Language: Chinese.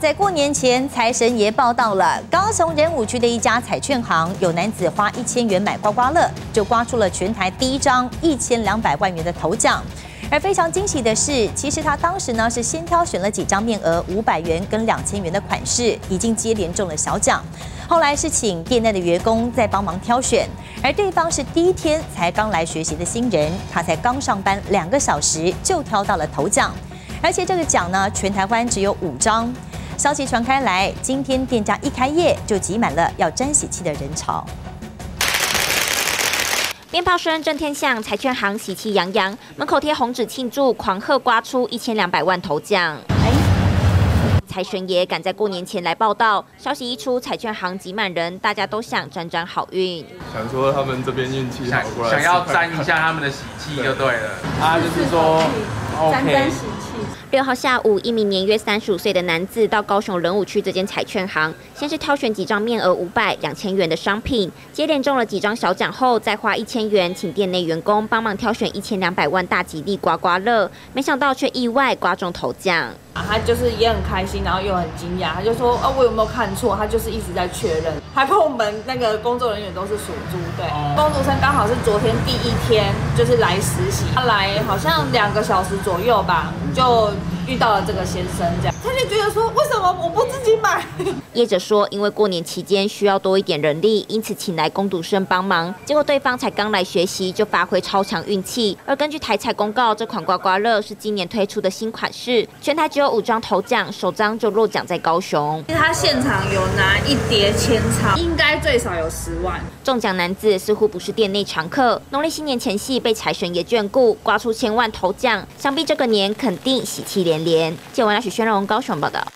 在过年前，财神爷报道了，高雄仁武区的一家彩券行，有男子花一千元买刮刮乐，就刮出了全台第一张一千两百万元的头奖。而非常惊喜的是，其实他当时呢是先挑选了几张面额五百元跟两千元的款式，已经接连中了小奖。后来是请店内的员工再帮忙挑选，而对方是第一天才刚来学习的新人，他才刚上班两个小时就挑到了头奖，而且这个奖呢，全台湾只有五张。消息传开来，今天店家一开业就挤满了要沾喜气的人潮。鞭炮声震天响，彩券行喜气洋洋，门口贴红纸庆祝，狂贺刮出一千两百万头奖。财神爷赶在过年前来报道，消息一出，彩券行挤满人，大家都想沾沾好运。想说他们这边运气好，想要沾一下他们的喜气就对了。他就是说，OK。六号下午，一名年约三十五岁的男子到高雄仁武区这间彩券行，先是挑选几张面额五百、两千元的商品，接连中了几张小奖后，再花一千元请店内员工帮忙挑选一千两百万大吉利刮刮乐，没想到却意外刮中头奖。他就是也很开心，然后又很惊讶，他就说：“啊，我有没有看错？”他就是一直在确认，还跟我们那个工作人员都是属猪，对，工读生刚好是昨天第一天，就是来实习，他来好像两个小时左右吧，就。遇到了这个先生，这样他就觉得说，为什么我不自己买？业者说，因为过年期间需要多一点人力，因此请来工读生帮忙。结果对方才刚来学习，就发挥超强运气。而根据台彩公告，这款刮刮乐是今年推出的新款式，全台只有五张头奖，首张就落奖在高雄。他现场有拿一叠千钞，应该最少有十万。中奖男子似乎不是店内常客，农历新年前夕被财神爷眷顾，刮出千万头奖，想必这个年肯定喜气连连。接完了许宣荣高雄报道。